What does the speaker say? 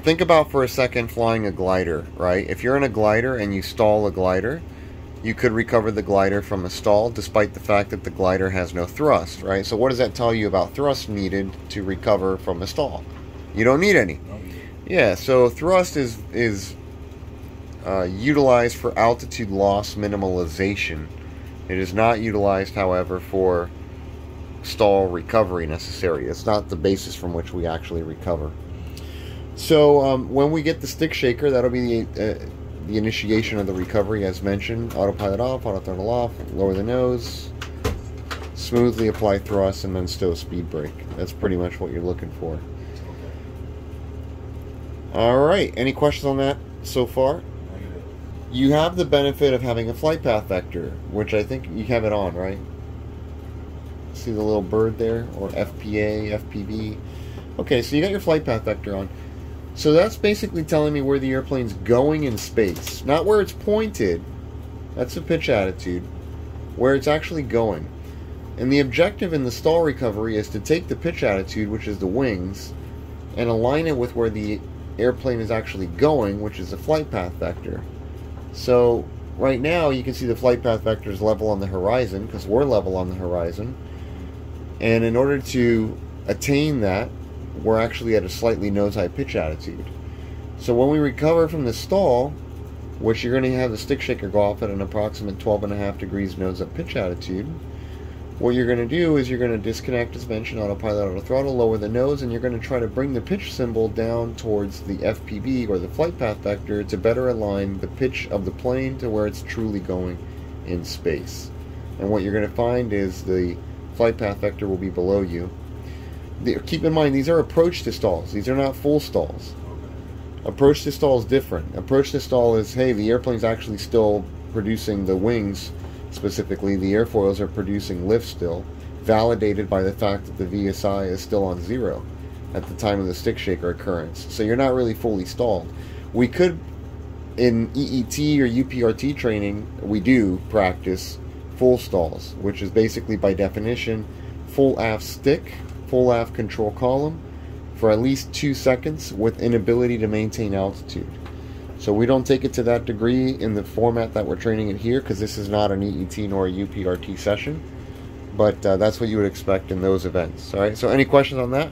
think about for a second flying a glider, right? If you're in a glider and you stall a glider, you could recover the glider from a stall despite the fact that the glider has no thrust, right? So what does that tell you about thrust needed to recover from a stall? You don't need any. Yeah, so thrust is is uh, utilized for altitude loss minimalization. It is not utilized, however, for stall recovery necessary. It's not the basis from which we actually recover. So um, when we get the stick shaker, that'll be the, uh, the initiation of the recovery as mentioned. Autopilot off, auto throttle off, lower the nose, smoothly apply thrust, and then stow speed brake. That's pretty much what you're looking for. Alright, any questions on that so far? You have the benefit of having a flight path vector, which I think you have it on, right? See the little bird there? Or FPA, FPV. Okay, so you got your flight path vector on. So that's basically telling me where the airplane's going in space. Not where it's pointed. That's the pitch attitude. Where it's actually going. And the objective in the stall recovery is to take the pitch attitude, which is the wings, and align it with where the airplane is actually going, which is the flight path vector. So right now you can see the flight path vector is level on the horizon because we're level on the horizon. And in order to attain that, we're actually at a slightly nose high pitch attitude. So when we recover from the stall, which you're going to have the stick shaker go off at an approximate 12 and a half degrees nose up pitch attitude, what you're going to do is you're going to disconnect, as mentioned, autopilot auto throttle, lower the nose, and you're going to try to bring the pitch symbol down towards the FPV or the flight path vector to better align the pitch of the plane to where it's truly going in space. And what you're going to find is the flight path vector will be below you. Keep in mind, these are approach to stalls. These are not full stalls. Approach to stall is different. Approach to stall is, hey, the airplane's actually still producing the wings specifically, the airfoils are producing lift still, validated by the fact that the VSI is still on zero at the time of the stick shaker occurrence. So you're not really fully stalled. We could, in EET or UPRT training, we do practice full stalls, which is basically by definition full aft stick, full aft control column for at least two seconds with inability to maintain altitude. So we don't take it to that degree in the format that we're training it here because this is not an EET nor a UPRT session. But uh, that's what you would expect in those events. All right. So any questions on that?